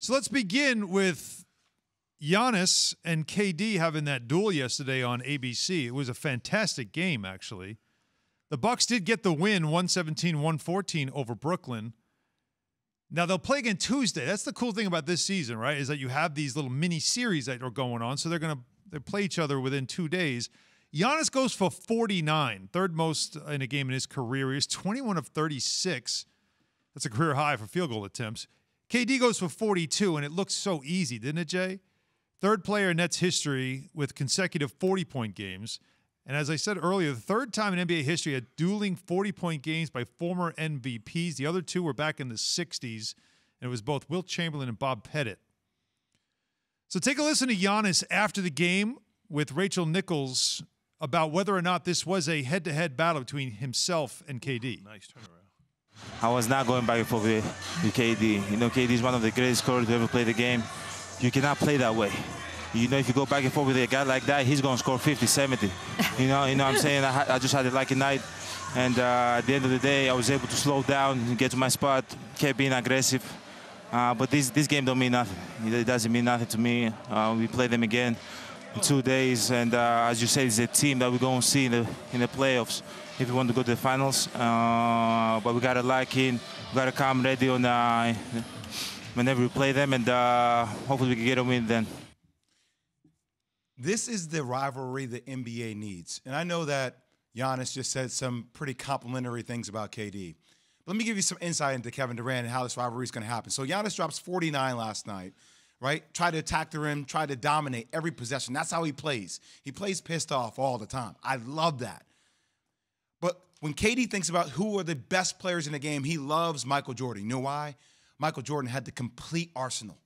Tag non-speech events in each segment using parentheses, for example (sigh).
So let's begin with Giannis and KD having that duel yesterday on ABC. It was a fantastic game, actually. The Bucks did get the win 117-114 over Brooklyn. Now they'll play again Tuesday. That's the cool thing about this season, right? Is that you have these little mini series that are going on. So they're gonna they play each other within two days. Giannis goes for 49, third most in a game in his career. He's 21 of 36. That's a career high for field goal attempts. KD goes for 42, and it looks so easy, didn't it, Jay? Third player in Nets history with consecutive 40 point games. And as I said earlier, the third time in NBA history had dueling 40 point games by former MVPs. The other two were back in the 60s, and it was both Wilt Chamberlain and Bob Pettit. So take a listen to Giannis after the game with Rachel Nichols about whether or not this was a head to head battle between himself and KD. Nice turnaround. I was not going back and forth with, KD. You know, KD is one of the greatest scorers to ever play the game. You cannot play that way. You know, if you go back and forth with a guy like that, he's going to score 50, 70. You know, you know what I'm saying? I, I just had it like a lucky night. And uh, at the end of the day, I was able to slow down get to my spot, kept being aggressive. Uh, but this, this game don't mean nothing. It doesn't mean nothing to me. Uh, we play them again in two days. And uh, as you said, it's a team that we're going to see in the, in the playoffs if we want to go to the finals. Uh, but we got to lock in. We got to come ready on uh, whenever we play them. And uh, hopefully we can get a win then. This is the rivalry the NBA needs. And I know that Giannis just said some pretty complimentary things about KD. But let me give you some insight into Kevin Durant and how this rivalry is going to happen. So Giannis drops 49 last night, right? Try to attack the rim, try to dominate every possession. That's how he plays. He plays pissed off all the time. I love that. But when KD thinks about who are the best players in the game, he loves Michael Jordan. You know why? Michael Jordan had the complete arsenal,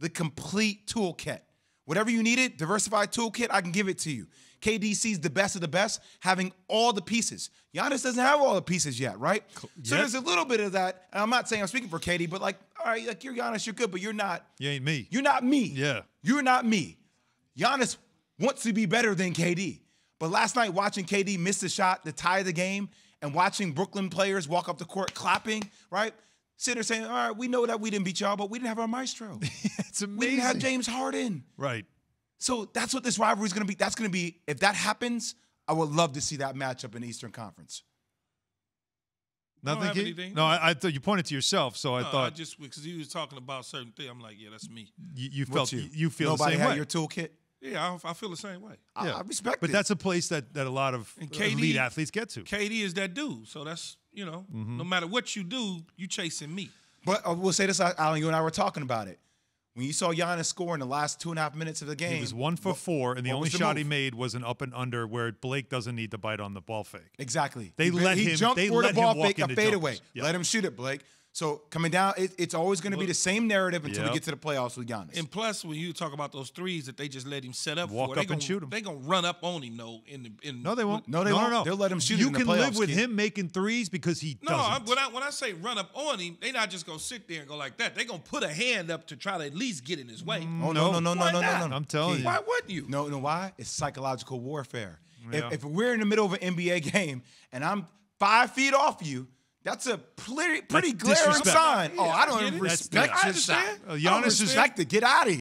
the complete toolkit. Whatever you needed, diversified toolkit, I can give it to you. KD sees the best of the best, having all the pieces. Giannis doesn't have all the pieces yet, right? So there's a little bit of that. And I'm not saying I'm speaking for KD, but like, all right, like you're Giannis, you're good, but you're not. You ain't me. You're not me. Yeah. You're not me. Giannis wants to be better than KD. But last night, watching KD miss the shot to tie the game and watching Brooklyn players walk up the court clapping, right? Sitting there saying, all right, we know that we didn't beat y'all, but we didn't have our maestro. (laughs) it's amazing. we didn't have James Harden. Right. So that's what this rivalry is going to be. That's going to be, if that happens, I would love to see that matchup in the Eastern Conference. Nothing. have No, I, I thought you pointed to yourself, so I No, thought just because he was talking about certain thing, I'm like, yeah, that's me. you, you What's felt you, feel Nobody the same had way. your toolkit. Yeah, I, I feel the same way. Yeah. I respect but it. But that's a place that, that a lot of And elite KD athletes get to. KD is that dude, so that's you know, Mm-hmm. no matter what you do, you chasing me. But I will say this, Alan, you and I were talking about it. When you saw Giannis score in the last two and a half minutes of the game, He was one for what- four, and the only the shot he made was an up and under where Blake doesn't need to bite on the ball fake. Exactly. They he, let he him- jumped they for let the him ball walk fake, a into fadeaway. jumpers. Yep. Let him shoot it, Blake. So coming down, it, it's always going to be the same narrative until Yep. we get to the playoffs with Giannis. And plus, when you talk about those threes that they just let him set up, Walk for, up and gonna, shoot 'em. They gonna run up on him though. In the in No, they won't. No, they no, won't. No, no. They'll let him shoot it You in the can live with kid. him making threes because he No, I, doesn't. when I when I say run up on him, they not just gonna sit there and go like that. They gonna put a hand up to try to at least get in his way. Mm, oh no, no, no, no, Why no, no, no, no. I'm telling Key. you. Why wouldn't you? No, no, why? It's psychological warfare. Yeah. If, if we're in the middle of an NBA (laughs) game and I'm five feet off you, that's a pretty, pretty glaring sign. Oh, I don't even get it. Respect I your shot. understand. Uh, I don't is- respect it. Get out of here.